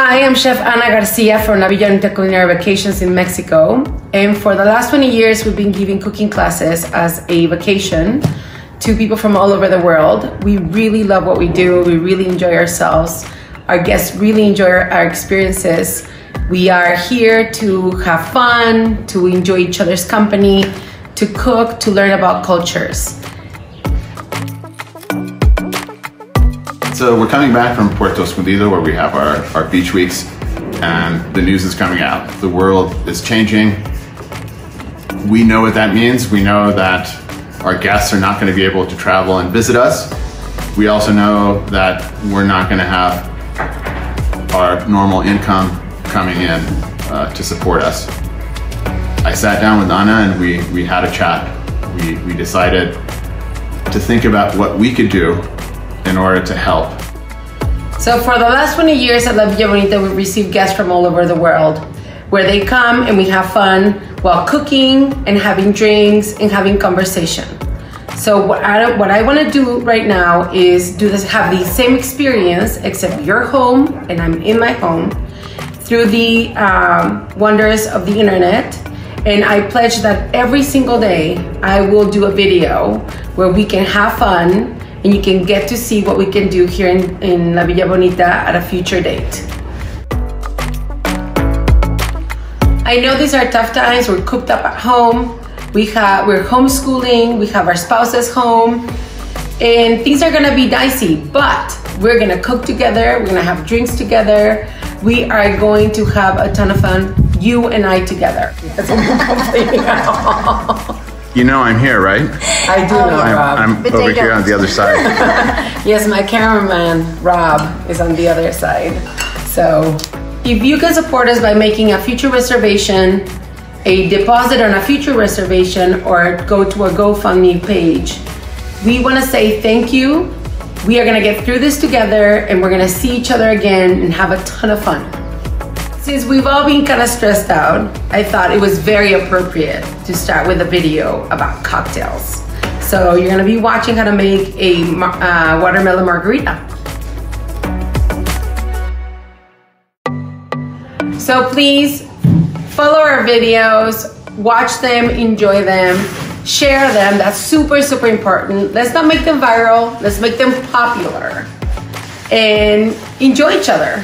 Hi, I'm Chef Ana Garcia from La Villa Vacations in Mexico. And for the last 20 years, we've been giving cooking classes as a vacation to people from all over the world. We really love what we do. We really enjoy ourselves. Our guests really enjoy our experiences. We are here to have fun, to enjoy each other's company, to cook, to learn about cultures. So we're coming back from Puerto Escondido where we have our, our beach weeks and the news is coming out. The world is changing. We know what that means. We know that our guests are not going to be able to travel and visit us. We also know that we're not going to have our normal income coming in uh, to support us. I sat down with Ana and we, we had a chat. We, we decided to think about what we could do in order to help. So for the last 20 years at La Villa Bonita, we've received guests from all over the world where they come and we have fun while cooking and having drinks and having conversation. So what I, what I want to do right now is do this, have the same experience, except you're home and I'm in my home through the um, wonders of the internet. And I pledge that every single day I will do a video where we can have fun and you can get to see what we can do here in, in La Villa Bonita at a future date. I know these are tough times, we're cooped up at home, we have, we're homeschooling, we have our spouses home, and things are gonna be dicey, but we're gonna cook together, we're gonna have drinks together, we are going to have a ton of fun, you and I together. You know I'm here, right? I do know, I'm, Rob. I'm over here on the other side. Yes, my cameraman, Rob, is on the other side. So if you can support us by making a future reservation, a deposit on a future reservation, or go to a GoFundMe page, we want to say thank you. We are going to get through this together and we're going to see each other again and have a ton of fun. Since we've all been kind of stressed out, I thought it was very appropriate to start with a video about cocktails. So you're gonna be watching how to make a uh, watermelon margarita. So please follow our videos, watch them, enjoy them, share them. That's super, super important. Let's not make them viral. Let's make them popular and enjoy each other.